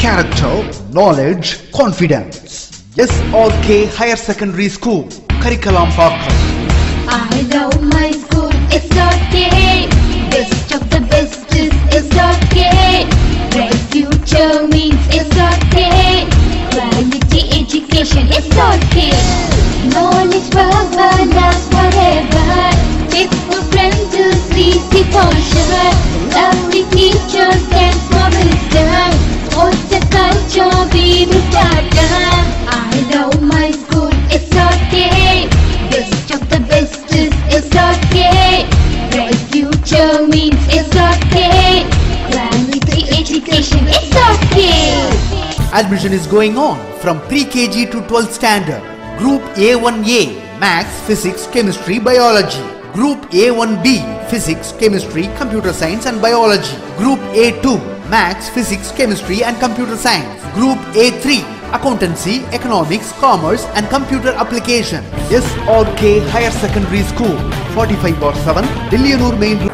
character, knowledge, confidence. Yes, SRK Higher Secondary School, Curriculum Parker. I love my school, okay. Best of the best is okay. Bright future means okay. Quality education, it's okay. Knowledge forever, last forever. Faithful friends to see for sure. Lovely teachers and for wisdom. Culture we will start? I love my school, it's okay. Best of the it's okay. Bright future means it's okay. Quality education, it's okay. Admission is going on from pre-KG to 12th standard. Group A1A, Maths, Physics, Chemistry, Biology. Group A1B, Physics, Chemistry, Computer Science and Biology. Group A2, Maths, Physics, Chemistry and Computer Science. Group A3, Accountancy, Economics, Commerce and Computer Application. SRK Higher Secondary School, 45 bar 7, Dillianur Main Road.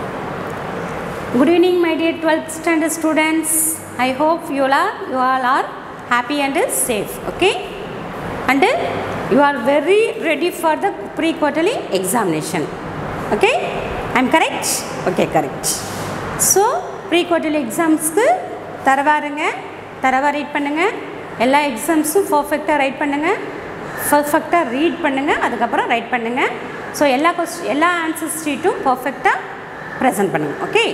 Good evening, my dear 12th standard students. I hope you all are, you all are happy and safe. Okay? And you are very ready for the pre-quarterly examination. Okay I'm correct okay correct so pre கோட்டில் எக்ஸாம்ஸ்க்கு தரவாருங்க. தரவா read பண்ணுங்கள் எல்லா எக்ஸாம்ஸும் பர்ஃபெக்டாக write பண்ணுங்கள் பர்ஃபெக்டாக read பண்ணுங்கள் அதுக்கப்புறம் ரைட் பண்ணுங்கள் ஸோ எல்லா கொஸ்டின் எல்லா ஆன்சர் ஷீட்டும் பர்ஃபெக்டாக ப்ரெசென்ட் பண்ணுங்கள் ஓகே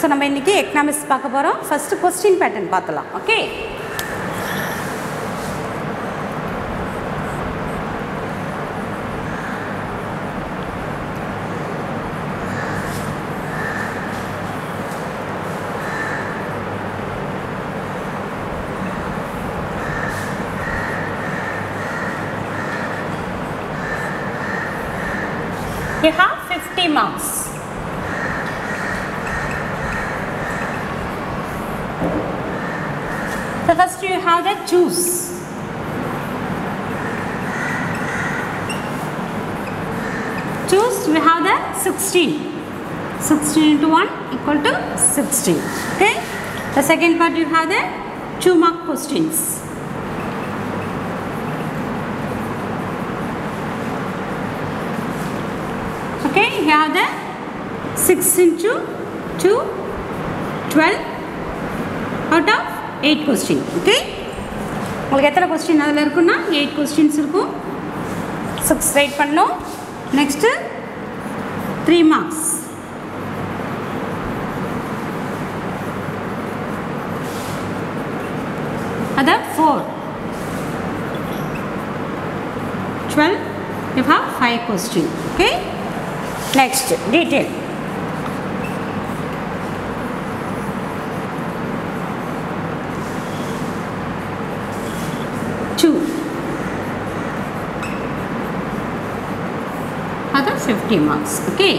ஸோ நம்ம இன்றைக்கி எக்கனாமிக்ஸ் பார்க்க போகிறோம் ஃபஸ்ட்டு கொஸ்டின் பேட்டர்ன் பார்த்தலாம். Okay You have 50 marks. So first you have the choose. Choose we have the 16. 16 into 1 equal to 16. Okay. The second part you have the two mark questions. Into 2, 12 out of 8 question. Okay? உங்களுக்கு எத்தனை question அதில் இருக்குன்னா eight questions இருக்கும் six write பண்ணணும் next three marks அதான் four twelve you have five question okay Next, detail. Two. Other 50 marks. Okay.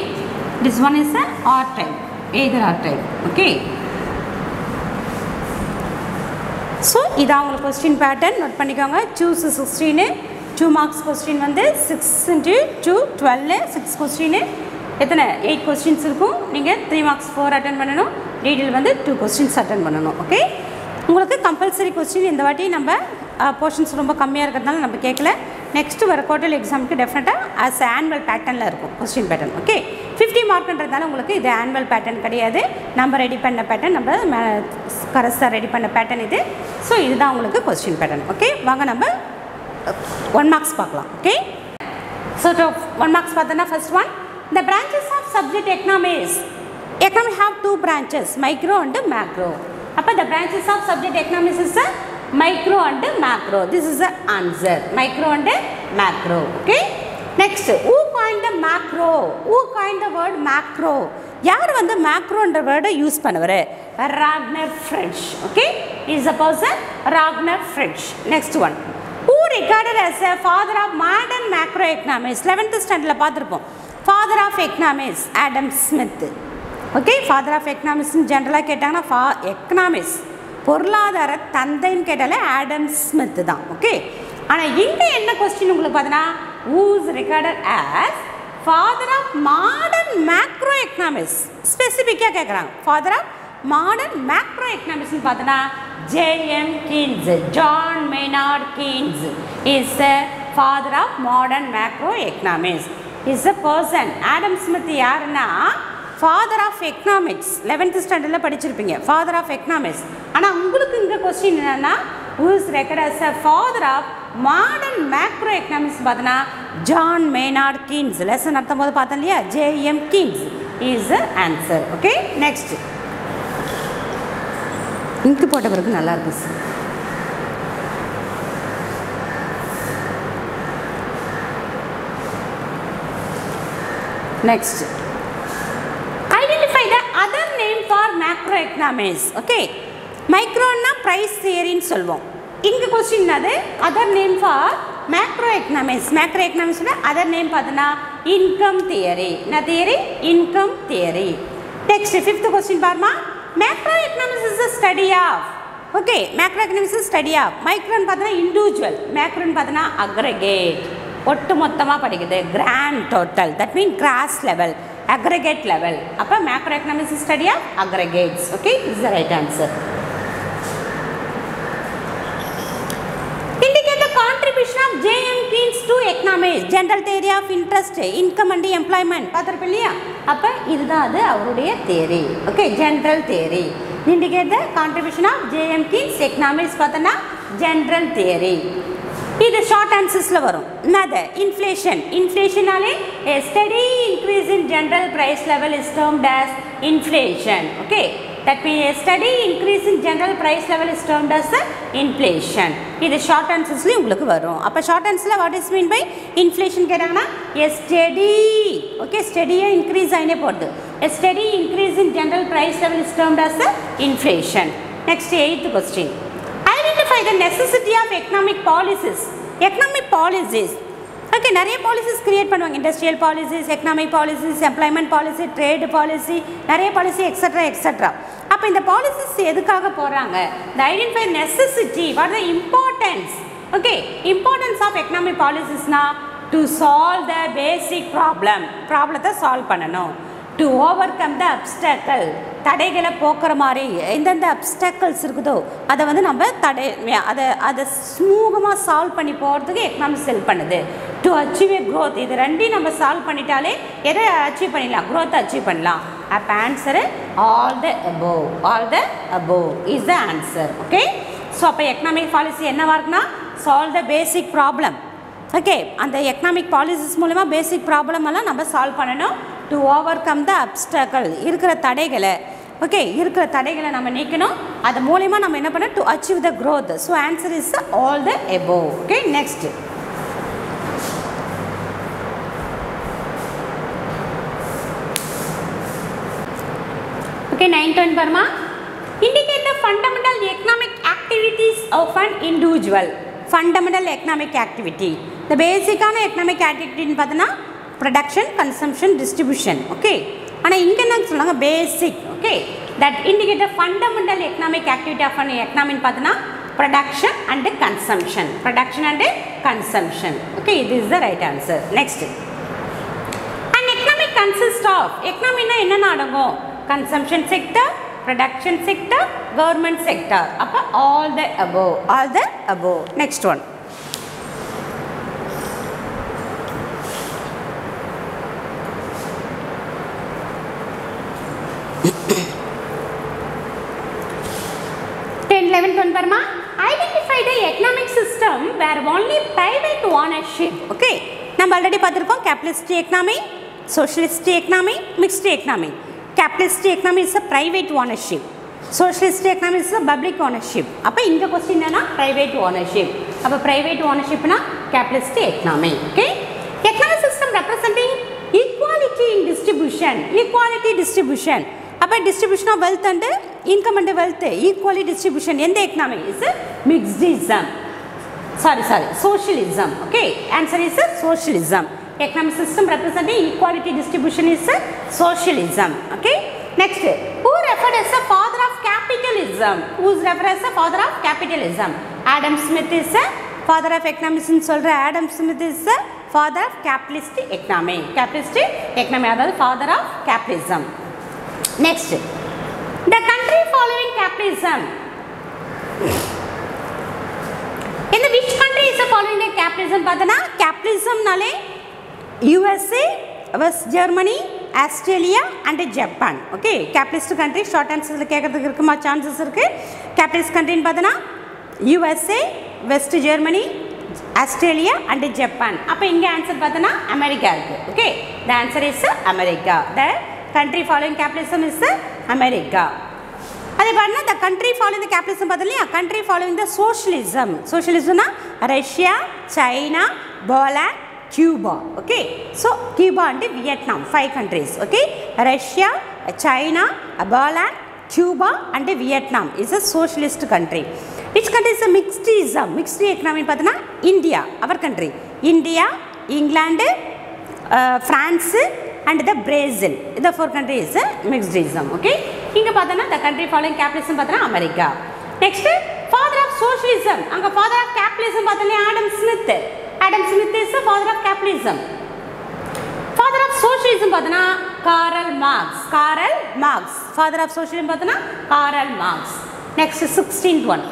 This one is an R type. Either R type. Okay. So இதான் உங்களுக்கு question pattern note பண்ணிக்கோங்க choose sixteen two marks question வந்து six into two twelve six question எத்தனை eight questions இருக்கும் நீங்கள் three marks four attend பண்ணணும் detail வந்து two questions attend பண்ணணும் ஓகே உங்களுக்கு கம்பல்சரி கொஸ்டின் இந்த வாட்டி நம்ம போர்ஷன்ஸ் ரொம்ப கம்மியாக இருக்கிறதுனால நம்ம கேட்கல நெக்ஸ்ட்டு வர குவார்டர்லி எக்ஸாமுக்கு டெஃபினட்டாக அஸ் ஆனுவல் பேட்டர்னில் இருக்கும் கொஸ்டின் பேட்டர்ன் ஓகே ஃபிஃப்டி மார்க்ன்றதால உங்களுக்கு இது ஆனுவல் பேட்டர்ன் கிடையாது. நம்ம ரெடி பண்ண பேட்டர்ன் நம்ம கரஸாக ரெடி பண்ண பேட்டர்ன் இது. ஸோ இதுதான் உங்களுக்கு கொஸ்டின் பேட்டர்ன் ஓகே வாங்க நம்ம ஒன் மார்க்ஸ் பார்க்கலாம் ஓகே ஸோ ஒன் மார்க்ஸ் பார்த்தோன்னா first one the branches of subject economics economy have two branches micro and macro அப்போ the branches of subject economics is micro micro and macro this is a answer micro and macro okay who who the the macro who the the macro? Macro யார் வந்து மேக்ரோன்ற வேர்டை use பண்ணுவார்? Ragnar French okay is a person Ragnar French next one who as a father of modern macro macroeconomics? 11th ஸ்டாண்டர்டில் பார்த்துருப்போம். Father of economics Adam Smith okay father of எக்கனாமிக்ஸ்னு ஜென்ரலாக கேட்டாங்கன்னா ஃபா economics பொருளாதார தந்தைன்னு கேட்டாலே ஆடம் ஸ்மித் தான் okay ஆனால் இங்கே என்ன கொஸ்டின் உங்களுக்கு பார்த்தீங்கன்னா who's regarded as father of modern macro economics ஸ்பெசிஃபிக்காக கேட்குறாங்க ஃபாதர் ஆஃப் மாடர்ன் மேக்ரோ எக்கனாமிக்ஸ்னு பார்த்தோன்னா Keynes John Maynard Keynes is a father of modern macro economics is a person Adam Smith யாருன்னா ஃபாதர் ஆஃப் எக்கனாமிக்ஸ் லெவன்த்து ஸ்டாண்டர்டில் படிச்சிருப்பீங்க. Father of economics ஆனால் உங்களுக்கு இங்கே கொஸ்டின் என்னென்னா who's regarded as a father of modern macro economics பார்த்தோன்னா John Maynard Keynes lesson நடத்தும் போது பார்த்தோம் இல்லையா JM Keynes is answer okay next இங்கு போட்ட பிறகு நல்லா இருக்கும் sir next identify the other name for macro economics okay மைக்ரோன்னா price தியரின்னு சொல்லுவோம். இங்கே கொஸ்டின் அது other name for macro economics macro எக்கனாமிக்ஸோட other name பார்த்தோன்னா இன்கம் தியரி என்ன theory income theory next fifth question பாருமா macro economics is a study of okay macro economics study of மைக்ரோன்னு பார்த்தோன்னா individual மேக்ரோன்னு பார்த்தோன்னா அக்ரகேட் ஒட்டு மொத்தமாக படிக்குது. Grand total that mean gross level aggregate level அப்போ macro economics study of aggregates okay is the right answer indicate the contribution of J.M. Keynes to economics general theory of interest income and employment பார்த்துருப்போம் இல்லையா அப்போ இதுதான் அது அவருடைய theory okay general theory indicate the contribution of J.M. Keynes economics பார்த்தோன்னா general theory இது short ஆன்சர்ஸில் வரும் என்னது inflation இன்ஃப்ளேஷனாலே a steady increase in general price level is termed as inflation okay that mean a steady increase in general price level is termed as inflation இது short ஆன்சர்ஸ்லேயும் உங்களுக்கு வரும் அப்போ short ஆன்சரில் what is mean by inflation கேட்டாங்கன்னா a steady okay ஸ்டெடியாக increase ஆகினே போகிறது a steady increase in general price level is termed as inflation next eighth question question identify the necessity of economic policies. Economic policies. Okay நிறைய policies create பண்ணுவாங்க. Industrial policies economic policies employment policy trade policy நிறைய policy extra extra அப்போ இந்த policies எதுக்காக போகிறாங்க the identify necessity what the importance okay importance of economic பாலிசிஸ்னா to solve the basic problem ப்ராப்ளத்தை solve பண்ணணும். To overcome the obstacle தடைகளை போக்குற மாதிரி எந்தெந்த அப்டக்கல்ஸ் இருக்குதோ அதை வந்து நம்ம தடை அதை அதை சுமூகமாக சால்வ் பண்ணி போகிறதுக்கு எக்கனாமிக்ஸ் ஹெல்ப் பண்ணுது. டு அச்சீவ் ஏ க்ரோத் இது ரெண்டையும் நம்ம சால்வ் பண்ணிட்டாலே எதை அச்சீவ் பண்ணிடலாம்? க்ரோத் அச்சீவ் பண்ணலாம். அப்போ answer all the above all the above is the answer okay so அப்போ எக்கனாமிக் பாலிசி என்னவாக இருக்குன்னா solve the basic problem okay அந்த எக்கனாமிக் பாலிசிஸ் மூலிமா பேசிக் ப்ராப்ளம் எல்லாம் நம்ம சால்வ் பண்ணணும் to overcome the obstacle இருக்கிற தடைகளை ஓகே இருக்கிற தடைகளை நம்ம நீக்கணும். அது மூலயமா நம்ம என்ன பண்ண to achieve the growth so answer is all the above okay next okay nine ten Burma indicate the fundamental economic activities of an individual fundamental economic activity இந்த பேசிக்கான எக்கனாமிக் ஆக்டிவிட்டின்னு பார்த்தோன்னா ப்ரொடக்ஷன் கன்சம்ஷன் டிஸ்ட்ரிபியூஷன் ஓகே ஆனால் இங்கே என்ன சொல்லுவாங்க basic okay that indicate fundamental economic activity of an எக்கனாமின்னு பார்த்தோன்னா production and consumption production and consumption okay இது is the right answer next and economic consist of எக்கனாமின்னா என்னென்ன அடங்கும்? Consumption sector production sector government sector அப்போ all the above all the above next one Verma eleven one economic system where economic system ownership. Only ownership okay நம்ம already பார்த்துருக்கோம் capitalist economy socialist economy mixed economy capitalist economy is a private ownership socialist economy is a public ownership அப்போ இந்த question என்னன்னா private ownership அப்போ private ஓனர்ஷிப்னா capitalist economy okay economic system representing equality in distribution equality distribution அப்போ distribution of wealth and income and wealth equally distribution எந்த economy is mixedism sorry sorry socialism okay answer is socialism economic system representing equality distribution is socialism okay next who referred as a father of capitalism? Who is referred as a father of capitalism? Adam Smith is a father of economics னு சொல்ற Adam Smith is a father of capitalist economy. Capitalist economy அதாவது father of capitalism. Next, the country following capitalism. இந்த which country is following the capitalism? பார்த்தனா capitalismனாலே USA West Germany Australia and Japan okay capitalist country short ஆன்சர்ஸில் கேட்கறதுக்கு இருக்குமா? Chances இருக்குது capitalist கண்ட்ரின்னு பார்த்தோன்னா USA West Germany Australia and Japan அப்போ இங்கே answer பார்த்தோன்னா அமெரிக்கா இருக்குது okay the answer is America the country following capitalism is America அதே பாருங்க the country following the capitalism பார்த்தோம் இல்லையா? Country following the socialism சோஷியலிசம்னா Russia China Poland Cuba. Okay so Cuba and Vietnam five countries okay Russia China Poland Cuba and Vietnam. Is a socialist country which country is a mixedism mixed economy பார்த்தோன்னா India our country India England uh, France and the Brazil இந்த four country is mixedism okay இங்கே பார்த்தோன்னா the country following capitalism பார்த்தோன்னா America next father of socialism அங்கே father of capitalism பார்த்தோன்னா Adam Smith Adam Smith is father of capitalism father of socialism பார்த்தோன்னா Karl Marx Karl Marx father of socialism பார்த்தோன்னா Karl Marx next sixteenth one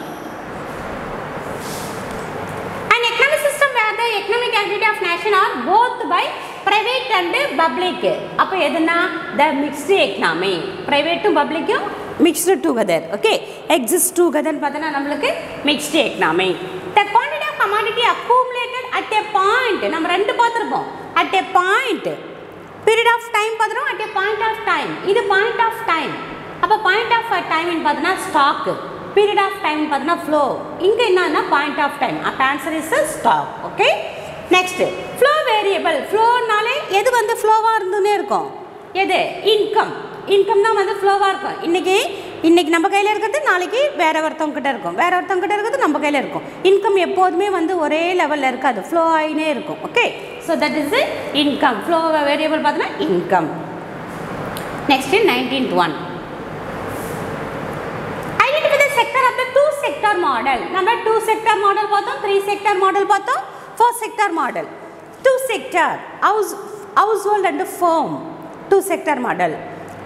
and economic system where economic economic of of are both by private and public அப்போ எதுனா the mixed economy ப்ரைவேட்டும் பப்ளிக்கும் mixed together okay exist டுகெதர்னு பார்த்தோன்னா நம்மளுக்கு mixed economy the quantity of commodity accumulated at a point நம்ம ரெண்டு பார்த்துருப்போம் at a point period of time பார்த்துருவோம் at a point of time இது பாயிண்ட் ஆஃப் டைம் அப்போ பாயிண்ட் ஆஃப் டைம்னு பார்த்தோன்னா ஸ்டாக்கு பீரியட் ஆஃப் டைம் பார்த்தீங்கன்னா ஃப்ளோ இங்கே என்னன்னா பாயிண்ட் ஆஃப் டைம் அப்போ answer is stock okay next flow variable ஃப்ளோனாலே எது வந்து ஃப்ளோவாக இருந்துன்னே இருக்கும். எது? இன்கம் இன்கம் தான் வந்து ஃப்ளோவாக இருக்கும். இன்றைக்கி இன்றைக்கி நம்ம கையில் இருக்கிறது நாளைக்கு வேற ஒருத்தவங்க கிட்ட இருக்கும். வேற ஒருத்தவங்க கிட்ட இருக்கிறது நம்ம கையில் இருக்கும். இன்கம் எப்போதுமே வந்து ஒரே லெவலில் இருக்காது. ஃப்ளோ ஆகினே இருக்கும். Okay so that is income flow variable பார்த்தோன்னா income next nineteenth one identify the sector of the two sector model நம்ம டூ செக்டர் மாடல் பார்த்தோம் த்ரீ செக்டர் மாடல் பார்த்தோம் four sector model two sector house household and firm two sector model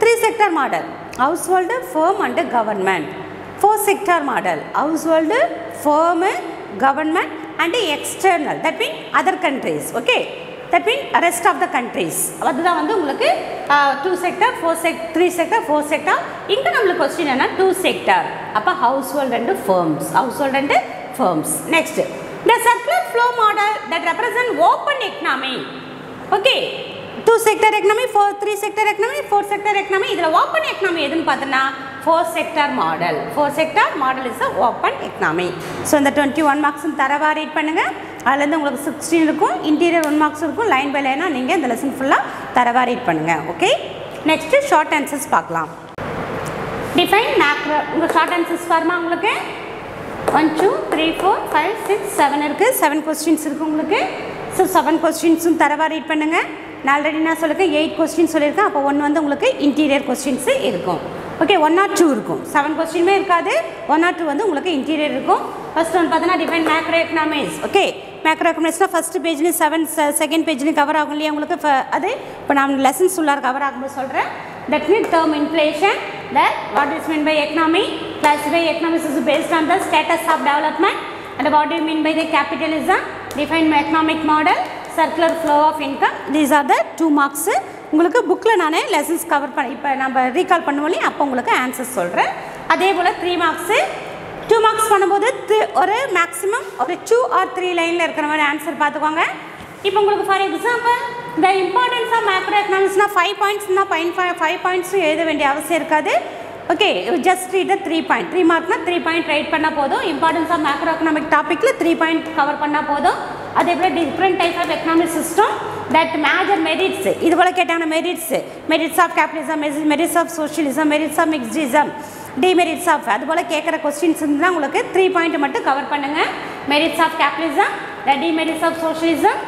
three sector model household firm and government four sector model household firm government and external that mean other countries okay that mean rest of the countries அதுதான் வந்து உங்களுக்கு two sector four sec three sector four sector இங்கே நம்மளுக்கு question என்ன two sector அப்போ household and firms household and firms next the circular flow model that represent open economy okay two sector economy four three sector economy four sector economy இதில் open economy எதுன்னு பார்த்தோன்னா four sector model four sector model is a open economy so இந்த twenty one marks தரவாக read பண்ணுங்கள் அதுலேருந்து உங்களுக்கு sixteen இருக்கும். Interior one marks இருக்கும். லைன் பை லைனாக நீங்கள் இந்த லெசன் ஃபுல்லாக தரவாக ரீட் பண்ணுங்கள் ஓகே நெக்ஸ்ட்டு ஷார்ட் ஆன்சர்ஸ் பார்க்கலாம். டிஃபைன் மேக்ரோ உங்கள் ஷார்ட் ஆன்சர்ஸ் வருமா உங்களுக்கு? One two three four five six seven இருக்குது செவன் கொஸ்டின்ஸ் இருக்குது உங்களுக்கு. ஸோ செவன் கொஸ்டின்ஸும் தரவா ரீட் பண்ணுங்கள் நான் ஆல்ரெடி நான் சொல்லியிருக்கேன் எயிட் கொஸ்டின் சொல்லியிருக்கேன். அப்போ ஒன்று வந்து உங்களுக்கு இன்டீரியர் கொஸ்டின்ஸு இருக்கும். ஓகே ஒன் ஆர் டூ இருக்கும். செவன் கொஸ்டினுமே இருக்காது. ஒன் ஆர் டூ வந்து உங்களுக்கு இன்டீரியர் இருக்கும். ஃபர்ஸ்ட் ஒன் பார்த்தோன்னா define macro economics okay macro எக்கனாமிக்ஸ்னால் first பேஜ்லேயும் செவன் செகண்ட் பேஜ்லேயும் கவர் ஆகும் இல்லையா உங்களுக்கு? அது இப்போ நான் லெசன்ஸ் உள்ளார் கவர் ஆகும்போது சொல்கிறேன் that mean term inflation that what is meant by economy classify economics is based on the status of development. And what do you mean by the capitalism? Define economic model circular flow of income. These are the two marks. உங்களுக்கு புக்கில் நான் lessons cover பண்ண இப்போ நம்ம recall பண்ணுவோம் இல்லையா? அப்போ உங்களுக்கு ஆன்சர்ஸ் சொல்கிறேன் அதே போல் த்ரீ மார்க்ஸு டூ மார்க்ஸ் பண்ணும்போது ஒரு மேக்ஸிமம் ஒரு டூ ஆர் த்ரீ லைனில் இருக்கிற மாதிரி ஆன்சர் பார்த்துக்கோங்க. இப்போ உங்களுக்கு for example the importance of macro எக்கனாமிக்ஸ்னால் five பாயிண்ட்ஸ்னா பாயிண்ட் ஃபைவ் ஃபைவ் பாயிண்ட்ஸும் எழுத வேண்டிய அவசியம் இருக்காது. Okay just read three point three மார்க்னா three point right பண்ணால் போதும். இம்பார்ட்டன்ஸ் ஆஃப் மேக்ரோ எக்கனாமிக் டாப்பிக்கில் த்ரீ பாயிண்ட் கவர் பண்ணால் போதும். அதே போல் different type of economic system that major merits இது போல் கேட்டாங்கன்னா merits merits of capitalism merits of socialism merits of mixedism demerits of அது போல் கேட்குற கொஸ்டின்ஸ் இருந்தால் உங்களுக்கு த்ரீ பாயிண்ட் மட்டும் கவர் பண்ணுங்கள் merits of capitalism the demerits of socialism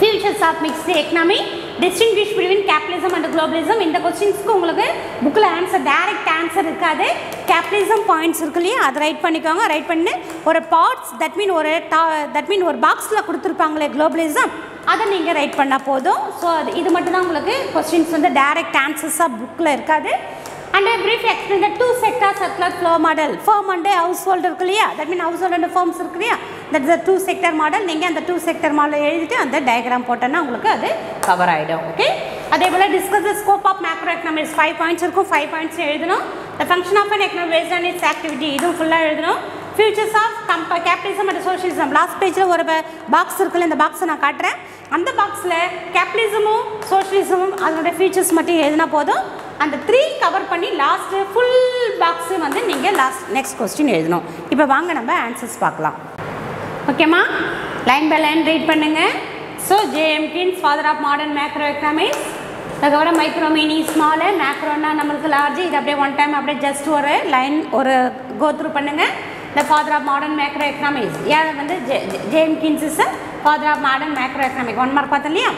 features of mixed economy distinguish between capitalism and globalism இந்த கொஸ்டின்ஸ்க்கு உங்களுக்கு புக்கில் ஆன்சர் டைரக்ட் ஆன்சர் இருக்காது. கேபிட்டலிசம் பாயிண்ட்ஸ் இருக்கு இல்லையா? அதை ரைட் பண்ணிக்கோங்க. ரைட் பண்ணி. ஒரு பார்ட்ஸ் தட் மீன் ஒரு டா தட் மீன் ஒரு பாக்ஸில் கொடுத்துருப்பாங்களே குளோபலிசம் அதை நீங்கள் ரைட் பண்ணால் போதும். ஸோ அது இது மட்டும்தான் உங்களுக்கு கொஸ்டின்ஸ் வந்து டைரக்ட் ஆன்சர்ஸாக புக்கில் இருக்காது. And a brief explain the two sector circular flow model. Firm and household இருக்கு இல்லையா? I mean house household and firms இருக்கு இல்லையா? That is two two model நீங்கள் அந்த டூ செக்டர் மாடல் எழுதிட்டு அந்த டயக்ராம் போட்டோன்னா உங்களுக்கு அது கவர் ஆகிடும் ஓகே அதே போல் discuss the scope of macro economics five points இருக்கும் ஃபைவ் பாயிண்ட்ஸ் எழுதணும். The function of an economy based on its activity இதுவும் ஃபுல்லாக எழுதணும். ஃபியூச்சர்ஸ் ஆஃப் கம்ப கேபிட்டலிசம் அண்ட் சோஷியலிசம் லாஸ்ட் பேஜில் ஒரு பாக்ஸ் இருக்குல்ல இந்த பாக்ஸை நான் காட்டுறேன். அந்த பாக்ஸில் கேபிட்டலிசமும் சோஷியலிசமும் அதனுடைய ஃபீச்சர்ஸ் மட்டும் எழுதினா போதும். அந்த த்ரீ கவர் பண்ணி லாஸ்ட்டு ஃபுல் பாக்ஸு வந்து நீங்கள் லாஸ்ட் நெக்ஸ்ட் கொஸ்டின் எழுதணும். இப்போ வாங்க நம்ம ஆன்சர்ஸ் பார்க்கலாம். ஓகேம்மா லைன் பை லைன் ரீட் பண்ணுங்கள் so J M Keynes father of modern macro economics அதுக்கப்புறம் மைக்ரோ மினி ஸ்மாலு மேக்ரோன்னா நம்மளுக்கு லார்ஜ் இது அப்படியே ஒன் டைம் அப்படியே ஜஸ்ட் ஒரு லைன் ஒரு கோத்ரூ பண்ணுங்கள் the father of modern macro economics ஏன் வந்து? J M Keynes is father of modern macro economic one mark பார்த்தோம் இல்லையா?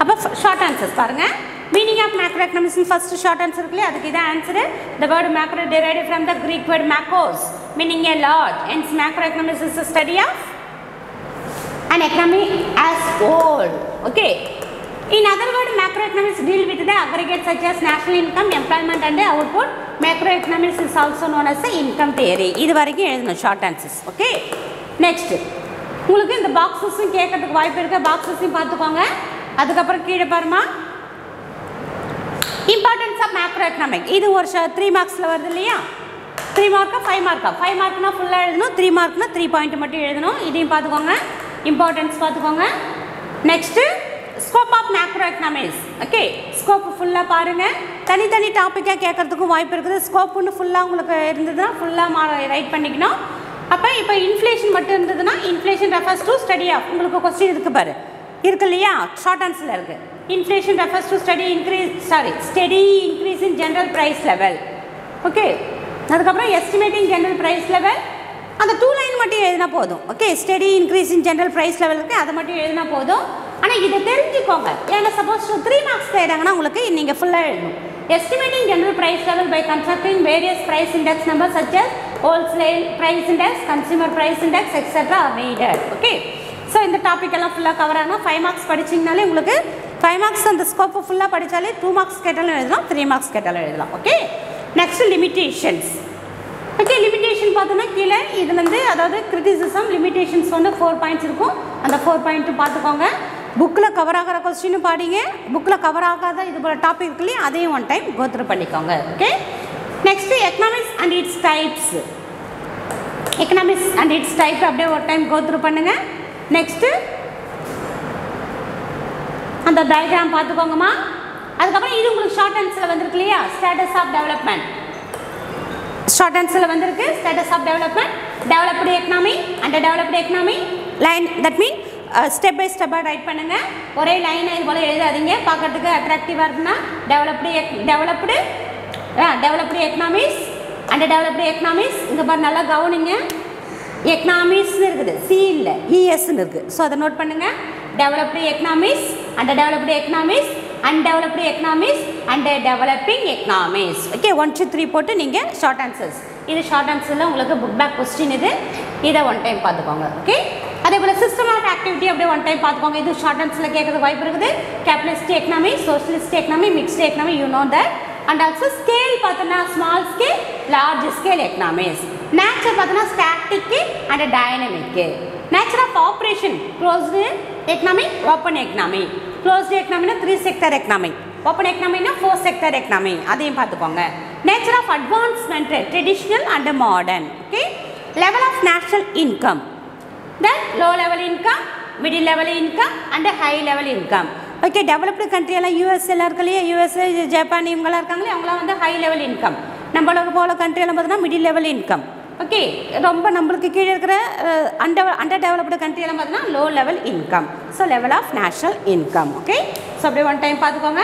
அப்போ ஷார்ட் ஆன்சர்ஸ் பாருங்கள் meaning of macro economics first short answer இருக்குல்லையே அதுக்கு இதான் answer the word macro derived from the Greek word makros meaning a large and macro economics is study of an economy as whole. Okay. In other words, macroeconomics deal with the aggregate such as national income, employment and output. Macroeconomics is also known as the income theory. இது வரைக்கும் எழுதணும் short answers okay next உங்களுக்கு இந்த பாக்ஸஸும் கேட்கறதுக்கு வாய்ப்பு இருக்க பாக்ஸஸையும் பார்த்துக்கோங்க அதுக்கப்புறம் கீழே பாருமா இம்பார்ட்டன்ஸ் ஆஃப் மேக்ரோ எக்கனாமிக் இது ஒரு த்ரீ மார்க்ஸில் வருது இல்லையா? த்ரீ மார்க்கா ஃபைவ் மார்க்கா ஃபைவ் மார்க்னா ஃபுல்லாக எழுதணும். த்ரீ மார்க்னா த்ரீ பாயிண்ட் மட்டும் எழுதணும். இதையும் பார்த்துக்கோங்க. இம்பார்ட்டன்ஸ் பார்த்துக்கோங்க. Next scope of macro economics okay scope ஃபுல்லாக பாருங்கள் தனித்தனி டாப்பிக்காக கேட்கறதுக்கும் வாய்ப்பு இருக்குது. ஸ்கோப்புன்னு ஃபுல்லாக உங்களுக்கு இருந்ததுன்னா ஃபுல்லாக மா ரைட் பண்ணிக்கணும். அப்போ இப்போ இன்ஃப்ளேஷன் மட்டும் இருந்ததுன்னா inflation refers to study of உங்களுக்கு கொஸ்டின் இருக்கு பாரு. இருக்கு இல்லையா? ஷார்ட் ஆன்சரில் இருக்குது inflation refers to study increase sorry steady increase in general price level okay அதுக்கப்புறம் எஸ்டிமேட்டிங் ஜென்ரல் ப்ரைஸ் லெவல் அந்த டூ லைன் மட்டும் எழுதினா போதும். Okay steady increase in general price லெவலுக்கு அதை மட்டும் எழுதினா போதும். ஆனால் இதை தெரிஞ்சுக்கோங்க. ஏன்னா சப்போஸ் த்ரீ மார்க்ஸ் கேட்டாங்கன்னா உங்களுக்கு நீங்கள் ஃபுல்லாக எழுதணும். Estimating general price level by constructing various price index number such as wholesale price index consumer price index extra are okay so இந்த டாபிக் எல்லாம் ஃபுல்லாக கவர் ஆகணும். ஃபைவ் மார்க்ஸ் படிச்சிங்கனாலே உங்களுக்கு ஃபைவ் மார்க்ஸ் அந்த ஸ்கோப்பை ஃபுல்லாக படித்தாலே டூ மார்க்ஸ் கேட்டாலும் எழுதலாம் த்ரீ மார்க்ஸ் கேட்டாலும் எழுதலாம் okay next limitations okay limitation பார்த்தோன்னா கீழே இதுலேருந்து அதாவது கிரிட்டிசிசம் லிமிட்டேஷன்ஸ் வந்து ஃபோர் பாயிண்ட்ஸ் இருக்கும். அந்த ஃபோர் பாயிண்ட்டும் பார்த்துக்கோங்க. புக்கில் கவர் ஆகிற கொஸ்டினும் பாடிங்க. புக்கில் கவர் ஆகாத இது போல் டாபிக் இருக்கு இல்லையா அதையும் ஒன் டைம் கோத்ரூ பண்ணிக்கோங்க okay next economics and its types economics and its type அப்படியே ஒரு டைம் கோத்ரூ பண்ணுங்கள் நெக்ஸ்ட்டு அந்த டயக்ராம் பார்த்துக்கோங்கம்மா. அதுக்கப்புறம் இது உங்களுக்கு ஷார்ட் ஆன்சரில் வந்திருக்கு இல்லையா? ஸ்டேட்டஸ் ஆஃப் டெவலப்மெண்ட் ஷார்ட் ஆன்சரில் வந்திருக்கு. Status of development developed economy under developed economy line that mean step by ஸ்டெப்பாக ரைட் பண்ணுங்கள் ஒரே லைனை இது போல் எழுதாதீங்க. பார்க்கறதுக்கு அட்ராக்டிவாக இருக்குன்னா developed egg developed developed economies under developed economies இங்கே பாரு நல்லா கவனிங்க. எக்கனாமிக்ஸ்னு இருக்குது. சி இல்லை இஎஸ்ன்னு இருக்குது ஸோ அதை நோட் பண்ணுங்கள் developed economics and developed economics undeveloped economics and developing economies okay one two three போட்டு நீங்கள் ஷார்ட் ஆன்சர்ஸ் இது ஷார்ட் ஆன்சரில் உங்களுக்கு புக் பேக் கொஸ்டின் இது. இதை ஒன் டைம் பார்த்துக்கோங்க. ஓகே அதே போல் சிஸ்டம் ஆஃப் ஆக்டிவிட்டி அப்படியே ஒன் டைம் பார்த்துக்கோங்க. இது ஷார்ட் ஆன்சரில் கேட்குறது வாய்ப்பு இருக்குது. Capitalist economy socialist economy mixed economy you know that and also scale பார்த்தோன்னா small scale large scale economies nature பார்த்தோன்னா static and dynamic nature of operation closed economy open economy closed எக்கனாமினா three sector economy open எக்கனாமினா four sector economy அதையும் பார்த்துக்கோங்க nature of advancement traditional and modern okay level of national income then low level income middle level income and high level income okay developed country எல்லாம் US எல்லாம் இருக்கு இல்லையா USA Japan இவங்கெல்லாம் இருக்காங்களே அவங்களாம் வந்து ஹை லெவல் இன்கம் நம்மளுக்கு போல கண்ட்ரி எல்லாம் பார்த்தீங்கன்னா மிடில் லெவல் இன்கம் ஓகே ரொம்ப நம்மளுக்கு கீழே இருக்கிற அண்டர் அண்டர் டெவலப்டு கண்ட்ரியெல்லாம் பார்த்தீங்கன்னா low level income so level of national income okay so அப்படியே ஒன் டைம் பார்த்துக்கோங்க.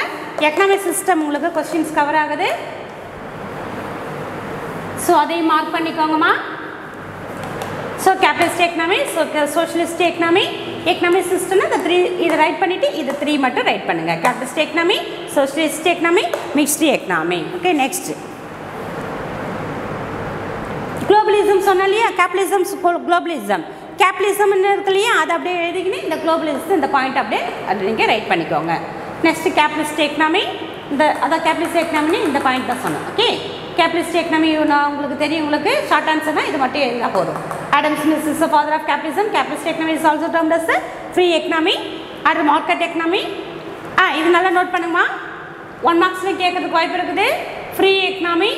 எக்கனாமிக் சிஸ்டம் உங்களுக்கு கொஸ்டின்ஸ் கவர் ஆகுது. ஸோ அதையும் mark பண்ணிக்கோங்கம்மா. So capitalist economy so socialist economy economic சிஸ்டம்னா இந்த த்ரீ இதை ரைட் பண்ணிவிட்டு இது த்ரீ மட்டும் ரைட் பண்ணுங்கள் capitalist economy socialist economy mixed economy okay next globalism சொன்னோம் இல்லையா கேபிட்டலிசம் குளோபலிசம் கேபிட்டலிசம்னு இருக்கு இல்லையா அதை அப்படியே எழுதிக்கின்னு இந்த குளோபலிசம் இந்த பாயிண்ட் அப்படியே அது நீங்கள் ரைட் பண்ணிக்கோங்க. நெக்ஸ்ட் கேபிட்டலிஸ்ட் எக்கனாமி இந்த அதான் கேபிட்டலிஸ்ட் எக்னாமி இந்த பாயிண்ட் தான் சொன்னோம் ஓகே கேபிட்டலிஸ்ட் எக்கனாமி நான் உங்களுக்கு தெரியும் உங்களுக்கு ஷார்ட் ஆன்சர்னா இது மட்டும் எழுதினா போதும். Adam Smith is father of capitalism capitalist economy is also termed as free economy அடுத்து மார்க்கெட் எக்கனாமி ஆ இது நல்லா நோட் பண்ணுங்கம்மா. ஒன் மார்க்ஸில் கேட்கறதுக்கு வாய்ப்பு இருக்குது. ஃப்ரீ எக்கனாமி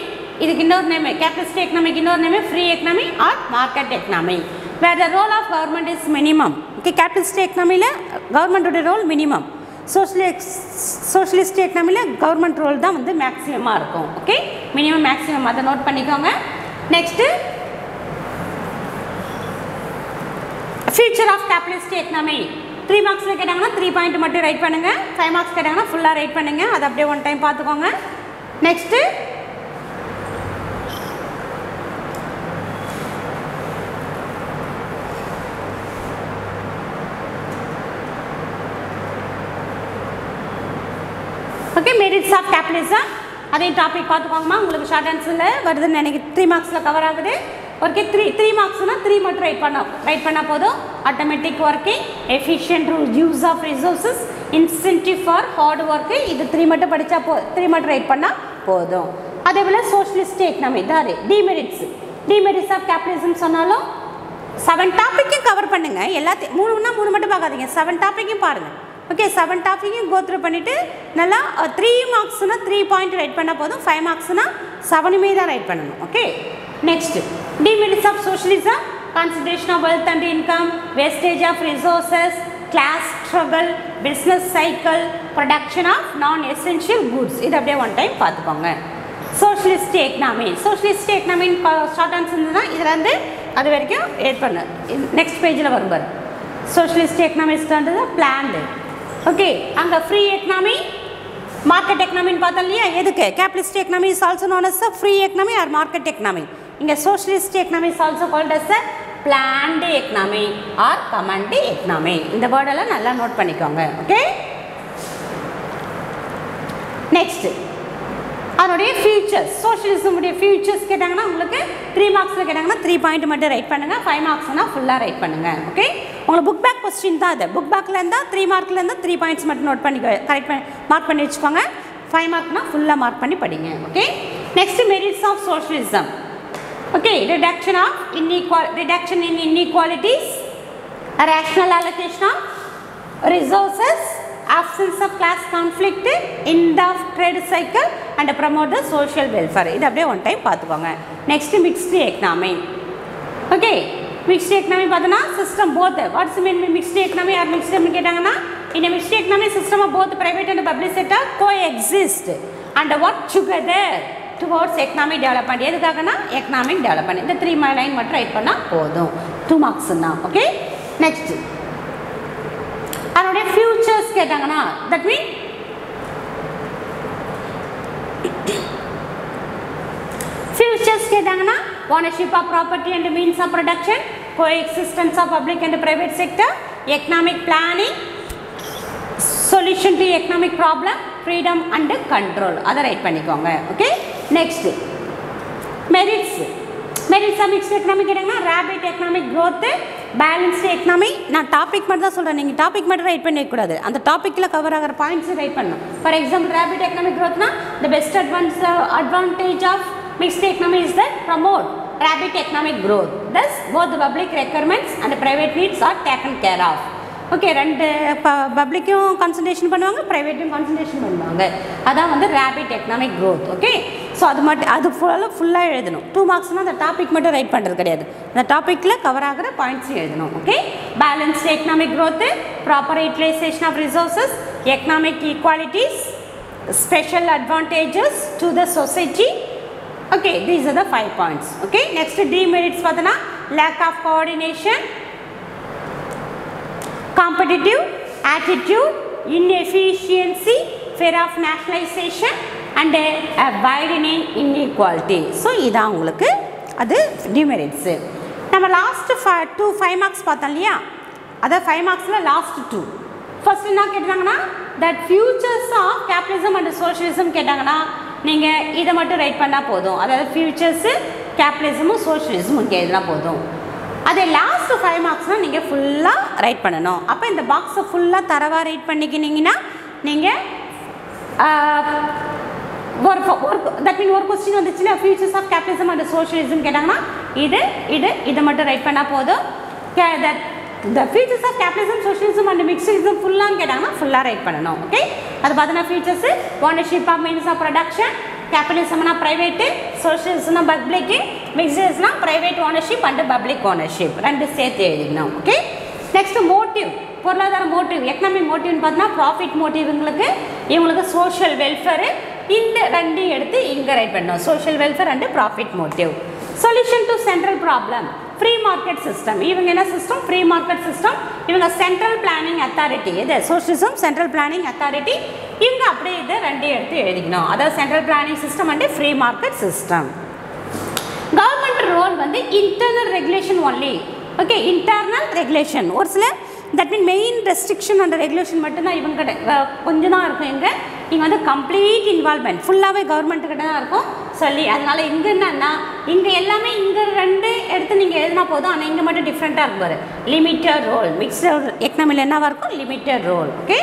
இதுக்கு இன்னொரு நேம் கேபிட்டலிஸ்ட் எக்னாமிக் இன்னொரு name free economy or market economy where the role of government is minimum okay capitalist எக்கனாமியில் கவர்மெண்ட்டோட ரோல் மினிமம் சோஷியலிஸ்ட் சோஷியலிஸ்ட் எக்கனாமியில் கவர்மெண்ட் ரோல் தான் வந்து மேக்ஸிமமாக இருக்கும். ஓகே மினிமம் மேக்ஸிமம் அதை நோட் பண்ணிக்கோங்க. Next features of capitalist economy three மார்க்ஸில் கேட்டாங்கன்னா three point மட்டும் ரைட் பண்ணுங்கள் ஃபைவ் மார்க்ஸ் கேட்டாங்கன்னா ஃபுல்லாக ரைட் பண்ணுங்கள் அதை அப்படியே ஒன் டைம் பார்த்துக்கோங்க. நெக்ஸ்ட்டு ஓகே மெரிட்ஸ் அதே டாபிக் பார்த்துக்கோங்கம்மா. உங்களுக்கு ஷார்ட் ஆன்சரில் வருதுன்னு நினைக்கிறேன். த்ரீ மார்க்ஸில் கவர் ஆகுது. ஓகே த்ரீ த்ரீ மார்க்ஸ்னால் த்ரீ மட்டும் ரைட் பண்ண ரைட் பண்ணால் போதும். Automatic working efficient use of resources incentive for hard work இது த்ரீ மட்டும் படித்தா போ த்ரீ மட்டும் ரைட் பண்ணால் போதும். அதே போல் சோஷியலிஸ்ட் எக்கனாமி தாரு டிமெரிட்ஸ் டிமெரிட்ஸ் ஆஃப் கேபிட்டலிசம் சொன்னாலும் செவன் டாப்பிக்கும் கவர் பண்ணுங்கள் எல்லாத்தையும் மூணுன்னா மூணு மட்டும் பார்க்காதீங்க. செவன் டாப்பிக்கும் பாருங்கள் ஓகே செவன் டாப்பிக்கும் கோத்ரூ பண்ணிவிட்டு நல்லா த்ரீ மார்க்ஸ்னால் த்ரீ பாயிண்ட் ரைட் பண்ணால் போதும். ஃபைவ் மார்க்ஸ்னால் செவனுமே தான் ரைட் பண்ணணும். Okay next demerits of socialism concentration of wealth and income wastage of resources class struggle business cycle production of non essential goods இது அப்படியே ஒன் டைம் பார்த்துக்கோங்க. சோஷியலிஸ்ட் எக்கனாமி சோஷியலிஸ்ட் எக்கனாமின் ஷார்ட் ஆன்சர் இருந்ததுன்னா இதில் இருந்து அது வரைக்கும் ஏட் பண்ணு. நெக்ஸ்ட் பேஜில் வரும் சோஷியலிஸ்ட் எக்கனாமிஸ்ட்ன்றது பிளான்டு ஓகே அங்கே ஃப்ரீ எக்கனாமி மார்க்கெட் எக்கனாமின்னு பார்த்தோம் இல்லையா? எதுக்கு? Capitalist economy is also known as free economy or market economy இங்கே socialist economy is also called as planned economy or command economy இந்த வேர்டெல்லாம் நல்லா நோட் பண்ணிக்கோங்க ஓகே நெக்ஸ்ட்டு அதனுடைய ஃபியூச்சர்ஸ் சோஷியலிசமுடைய ஃபியூச்சர்ஸ் கேட்டாங்கன்னா உங்களுக்கு த்ரீ மார்க்ஸில் கேட்டாங்கன்னா த்ரீ பாயிண்ட் மட்டும் ரைட் பண்ணுங்கள் ஃபைவ் மார்க்ஸ்னால் ஃபுல்லாக ரைட் பண்ணுங்கள் ஓகே உங்களுக்கு புக் பேக் கொஸ்டின் தான் அது. புக் பேக்கில் இருந்தால் த்ரீ மார்க்கில் இருந்தால் த்ரீ பாயிண்ட்ஸ் மட்டும் நோட் பண்ணி கரெக்ட் பண்ணி மார்க் பண்ணி வச்சுக்கோங்க. ஃபைவ் மார்க்னால் ஃபுல்லாக மார்க் பண்ணி படிங்க. Okay next merits of socialism okay reduction of inequal reduction in inequalities rational allocation of resources absence of class conflict in the trade cycle and promote the social welfare. இது அப்படியே one time பார்த்துக்கோங்க. Next mixed economy okay mixed economy பார்த்தோன்னா system both what's mean mixed economy or mixed கேட்டாங்கன்னா இந்த mixed economy system both private and public sector coexist and work together towards economic development எதுக்காகனா economic development இந்த three line மட்டும் right பண்ணால் போதும். Two marks தான். Okay next அதனுடைய கேட்டாங்கன்னா தட் மீன் ஃபியூச்சர்ஸ் கேட்டாங்கன்னா ownership of property and means of production coexistence of public and private sector economic planning solution to economic problem freedom and control அதை write பண்ணிக்கோங்க okay next merits merits of mixed economic கேட்டாங்கன்னா rapid economic growth balanced economy நான் topic மட்டும் தான் சொல்கிறேன் நீங்கள் topic மட்டும் right பண்ணிக்கூடாது அந்த டாப்பிக்கில் கவர் ஆகிற பாயிண்ட்ஸ் ரைட் பண்ணணும். For example rapid economic க்ரோத்னா the best advance advantage of mixed economy is that promote rapid economic growth. Thus both the public requirements and private needs are taken care of. Okay ரெண்டு ப பப்ளிக்கும் concentration பண்ணுவாங்க ப்ரைவேட்டும் concentration பண்ணுவாங்க. அதான் வந்து rapid economic growth okay so அது மட்டும் அது ஃபுல்லாக ஃபுல்லாக எழுதணும். டூ மார்க்ஸ்னால் அந்த டாபிக் மட்டும் ரைட் பண்ணுறது கிடையாது. அந்த டாப்பிக்கில் கவர் ஆகிற பாயிண்ட்ஸும் எழுதணும் okay balanced economic growth proper utilisation of resources economic equalities special advantages to the society okay these are the five points okay next demerits பார்த்தோன்னா lack of coordination competitive attitude inefficiency, fear of nationalization and widening inequality so இதான் உங்களுக்கு அது demerits நம்ம last five two five marks பார்த்தோம் இல்லையா? அதான் five மார்க்ஸில் last two first என்ன கேட்டாங்கன்னா that features of capitalism and socialism கேட்டாங்கன்னா நீங்கள் இதை மட்டும் ரைட் பண்ணால் போதும். அதாவது ஃபியூச்சர்ஸு கேபிட்டலிசமும் சோஷியலிசமும் கேட்டால் எழுதினா போதும். அதே லாஸ்ட் ஃபைவ் மார்க்ஸ்னால் நீங்கள் ஃபுல்லாக ரைட் பண்ணணும். அப்போ இந்த பாக்ஸை ஃபுல்லாக தரவாக ரைட் பண்ணிக்கினீங்கன்னா நீங்கள் ஒரு ஒரு தட் மீன் ஒரு கொஸ்டின் வந்துச்சுன்னா features of capitalism and socialism கேட்டாங்கன்னா இது இது இதை மட்டும் ரைட் பண்ணால் போதும். Okay the features of capitalism socialism and மிக்சிசம் ஃபுல்லாக கேட்டாங்கன்னா ஃபுல்லாக ரைட் பண்ணணும். ஓகே அது பார்த்தீங்கன்னா features ownership of means of production கேபிட்டலிசம்னா private சோஷியலிசம்னா public மிக்சிஸ்னா private ownership and public ownership ரெண்டு சேர்த்து எழுதிக்கணும். ஓகே நெக்ஸ்ட் மோட்டிவ் பொருளாதார மோட்டிவ் எக்கனாமிக் மோட்டிவ்னு பார்த்தீங்கன்னா ப்ராஃபிட் மோட்டிவ்ங்களுக்கு இவங்களுக்கு சோஷியல் வெல்ஃபேரு இந்த ரெண்டையும் எடுத்து இங்கே ரைட் பண்ணணும் social welfare and profit motive solution to central problem free market system இவங்க என்ன சிஸ்டம் ஃப்ரீ மார்க்கெட் சிஸ்டம் இவங்க சென்ட்ரல் பிளானிங் அத்தாரிட்டி இது சோஷியலிசம் சென்ட்ரல் பிளானிங் அத்தாரிட்டி இவங்க அப்படியே இதை ரெண்டையும் எடுத்து எழுதிக்கணும். அதாவது central planning system and free market system government role வந்து internal regulation only okay internal regulation ஒரு சில தட் மீன் மெயின் ரெஸ்ட்ரிக்ஷன் அந்த ரெகுலேஷன் மட்டும்தான் இவங்க கொஞ்சம் தான் இருக்கும் எங்கள் இங்கே வந்து கம்ப்ளீட் இன்வால்மெண்ட் ஃபுல்லாகவே கவர்மெண்ட் கிட்ட தான் இருக்கும். சொல்லி அதனால் இங்கே என்னன்னா இங்கே எல்லாமே இங்கே ரெண்டு எடுத்து நீங்கள் எழுதினா போதும். ஆனால் இங்கே மட்டும் டிஃப்ரெண்ட்டாக இருக்கும் பாரு. லிமிட்டட் ரோல் மிக்சர் எக்கனாமியில் என்னவாக இருக்கும்? Limited role okay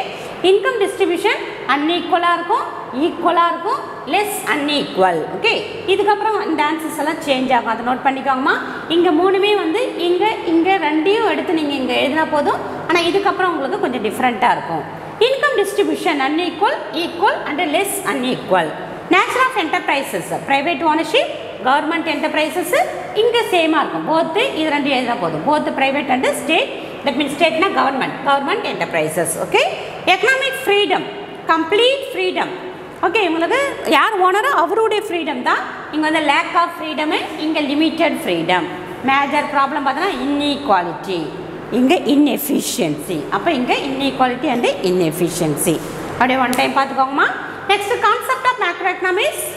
income distribution அன்ஈக்குவலாக இருக்கும். ஈக்குவலாக இருக்கும். லெஸ் அன்ஈக்குவல் ஓகே இதுக்கப்புறம் இந்த ஆன்சர்ஸ் எல்லாம் சேஞ்ச் ஆகும். அதை நோட் பண்ணிக்கோங்கம்மா. இங்கே மூணுமே வந்து இங்கே இங்கே ரெண்டையும் எடுத்து நீங்கள் இங்கே எழுதினா போதும். ஆனால் இதுக்கப்புறம் உங்களுக்கு கொஞ்சம் டிஃப்ரெண்ட்டாக இருக்கும். Income distribution unequal equal and less unequal nature of enterprises private ownership government enterprises இங்கே சேமாக இருக்கும். போத்து இது ரெண்டு எழுதினா போதும். Both private and state that means ஸ்டேட்னா government government enterprises okay economic freedom complete freedom okay இவங்களுக்கு யார் ஓனரோ அவருடைய ஃப்ரீடம் தான். இங்கே வந்து லேக் ஆஃப் ஃப்ரீடமு இங்கே லிமிட்டட் ஃப்ரீடம் மேஜர் ப்ராப்ளம் பார்த்தோன்னா இன்இக்வாலிட்டி இங்கே இன்எஃபிஷியன்சி அப்போ இங்கே இன்இக்வாலிட்டி அண்ட் இன்எஃபிஷியன்சி அப்படியே one time பார்த்துக்கோங்கம்மா. Next concept of macro economics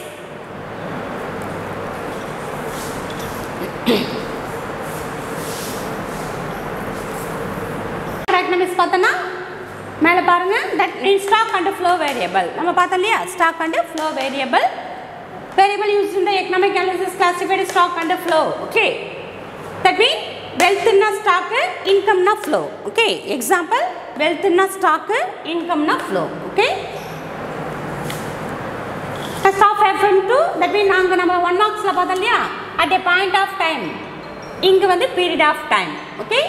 economics பார்த்தோன்னா மேலே பாருங்கள் that mean stock and flow variable நம்ம பார்த்தோம் இல்லையா? Stock and flow variable variable use இந்த economic analysis classified stock and flow okay that mean வெல்த்னா stock இன்கம்னா flow okay example வெல்த்னா stock இன்கம்னா flow okay first of FM two that mean நாங்கள் நம்ம one மார்க்ஸில் பார்த்தோம் இல்லையா? At a point of time இங்கே வந்து period of time okay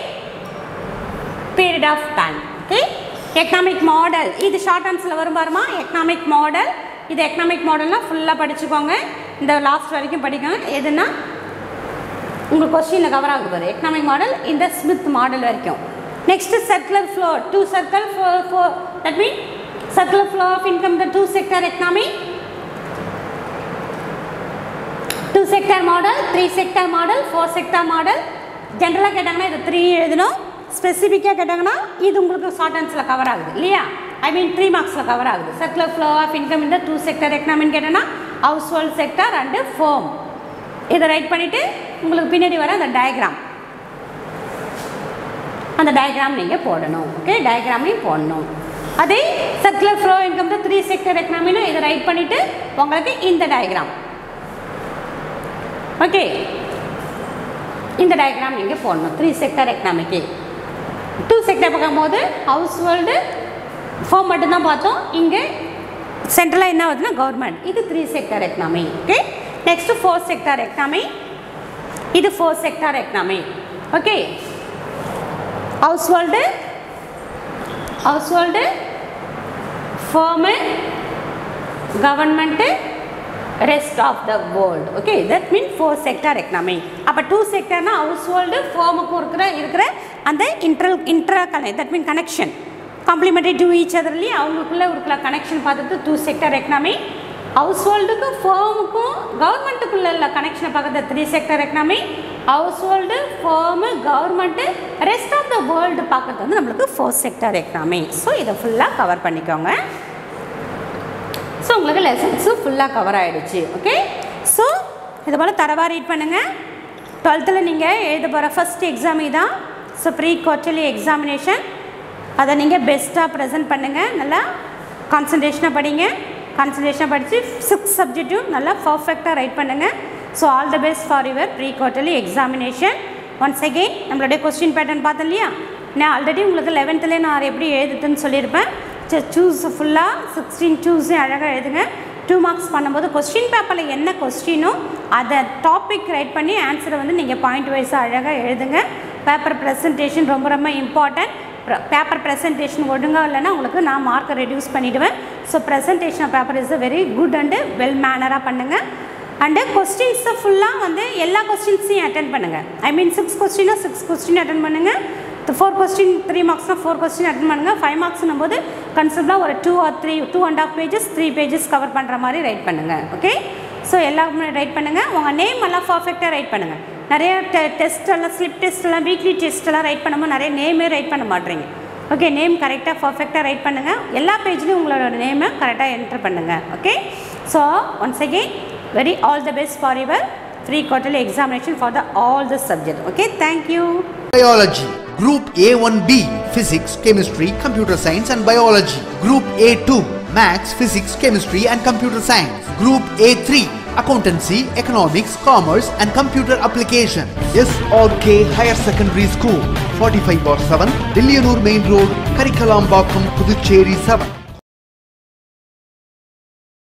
period of time okay economic model இது ஷார்ட் ஆன்ஸில் வரும் பாருமா? எக்கனாமிக் மாடல் இது எக்கனாமிக் மாடல்னால் ஃபுல்லாக படிச்சுக்கோங்க. இந்த லாஸ்ட் வரைக்கும் படிக்கோங்க எதுனா உங்கள் கொஸ்டினில் கவர் ஆகுது பாரு. எக்கனாமிக் மாடல் இந்த ஸ்மித் மாடல் வரைக்கும். Next circular flow two circle flow four that mean circular flow of income the two sector economy two sector model three sector model four sector model ஜென்ரலாக கேட்டாங்கன்னா இது three எழுதணும். ஸ்பெசிஃபிக்காக கேட்டாங்கன்னா இது உங்களுக்கு ஷார்ட் ஆன்ஸில் கவர் ஆகுது இல்லையா? ஐ மீன் த்ரீ மார்க்ஸில் கவர் ஆகுது. சர்க்குலர் ஃப்ளோ ஆஃப் இன்கம் இந்த டூ செக்டர் எக்கனாமின்னு கேட்டோன்னா household sector and firm இதை ரைட் பண்ணிவிட்டு உங்களுக்கு பின்னாடி வர அந்த டயக்ராம் அந்த டயக்ராம் நீங்கள் போடணும். ஓகே டயக்ராமையும் போடணும். அதே circular flow income three sector எக்கனாமின்னு இதை ரைட் பண்ணிவிட்டு உங்களுக்கு இந்த டயக்ராம் ஓகே இந்த டயக்ராம் நீங்கள் போடணும். த்ரீ செக்டர் எக்கனாமிக்கு டூ செக்டர் பார்க்கும்போது ஹவுஸ் ஹோல்டு ஃபோம் மட்டும்தான் பார்த்தோம். இங்கே சென்ட்ரலாக என்ன வருதுன்னா கவர்மெண்ட் இது three sector economy okay next four sector economy இது four sector economy okay household household firm government rest of the world okay that mean four sector economy அப்போ டூ செக்டர்னா ஹவுஸ் ஹோல்டு ஃபோமுக்கும் இருக்கிற இருக்கிற அந்த இன்ட்ரல் intra Kalai that mean connection complementary to each அதர்லேயும் அவங்களுக்குள்ளே இருக்கிற கனெக்ஷன் பார்த்துட்டு டூ செக்டார் எக்கனாமி ஹவுஸ் ஹோல்டுக்கும் ஃபேமுக்கும் கவர்மெண்ட்டுக்குள்ளே இல்லை கனெக்ஷனை பார்க்குறது three sector economy household firm government rest of the world பார்க்குறது வந்து நம்மளுக்கு ஃபோர் செக்டர் எக்கனாமி ஸோ இதை ஃபுல்லாக கவர் பண்ணிக்கோங்க. ஸோ உங்களுக்கு லெசன்ஸு ஃபுல்லாக கவர் ஆகிடுச்சு ஓகே ஸோ இது போல் தரவாக ரீட் பண்ணுங்கள் டுவெல்த்தில் நீங்கள் எழுத போகிற ஃபஸ்ட் எக்ஸாம் இதான். ஸோ ப்ரீ குவார்ட்டர்லி எக்ஸாமினேஷன் அதை நீங்கள் பெஸ்ட்டாக ப்ரெசென்ட் பண்ணுங்கள் நல்லா கான்சன்ட்ரேஷனாக படிங்க. கான்சன்ட்ரேஷனாக படித்து சிக்ஸ் சப்ஜெக்ட்டும் நல்லா பர்ஃபெக்டாக ரைட் பண்ணுங்கள் so all the best for your pre quarterly examination once again நம்மளுடைய கொஸ்டின் பேட்டர்ன் பார்த்தோம் இல்லையா? நான் ஆல்ரெடி உங்களுக்கு லெவன்த்துலேயே நான் எப்படி எழுதுதுன்னு சொல்லியிருப்பேன். சரி சூஸ் ஃபுல்லாக சிக்ஸ்டீன் சூஸையும் அழகாக எழுதுங்க. டூ மார்க்ஸ் பண்ணும்போது கொஸ்டின் பேப்பரில் என்ன கொஸ்டினோ அதை டாபிக் ரைட் பண்ணி ஆன்சரை வந்து நீங்கள் பாயிண்ட் வைஸாக அழகாக எழுதுங்க. பேப்பர் ப்ரெசன்டேஷன் ரொம்ப ரொம்ப இம்பார்ட்டன்ட் பேப்பர் ப்ரெசன்டேஷன் ஒழுங்காக இல்லைன்னா உங்களுக்கு நான் மார்க்கை ரெடியூஸ் பண்ணிவிடுவேன் so presentation paper is very good and well மேனராக பண்ணுங்கள் அண்டு கொஸ்டின்ஸை ஃபுல்லாக வந்து எல்லா கொஸ்டின்ஸையும் அட்டன் பண்ணுங்கள் ஐ மீன் சிக்ஸ் கொஸ்டினாக சிக்ஸ் கொஸ்டின் அட்டன் பண்ணுங்கள் ஃபோர் கொஸ்டின் த்ரீ மார்க்ஸ்னால் ஃபோர் கொஸ்டின் அட்டன் பண்ணுங்கள் ஃபைவ் மார்க்ஸ்னும் போது கன்சிடராக ஒரு two or three two and half pages three pages cover பண்ணுற மாதிரி ரைட் பண்ணுங்கள் ஓகே ஸோ எல்லாருமே ரைட் பண்ணுங்கள் உங்கள் நேம் எல்லாம் பர்ஃபெக்டாக ரைட் பண்ணுங்கள் நிறைய டெ டெஸ்ட்டெல்லாம் ஸ்லிப் டெஸ்ட்டெல்லாம் வீக்லி டெஸ்ட்டெல்லாம் ரைட் பண்ணும்போது நிறைய நேமே ரைட் பண்ண மாட்றீங்க ஓகே நேம் கரெக்டாக பர்ஃபெக்டாக ரைட் பண்ணுங்கள் எல்லா பேஜ்லேயும் உங்களோட நேமை கரெக்டாக என்ட்ரு பண்ணுங்கள் okay so once again very all the best for your free quarterly examination for the all the subject okay thank you biology group A one B physics chemistry computer science and biology group A two maths physics chemistry and computer science group A three Accountancy, Economics, Commerce and Computer Application. SRK Higher Secondary School 45 bar 7 Dillianur Main Road Karikalam Puducherry 7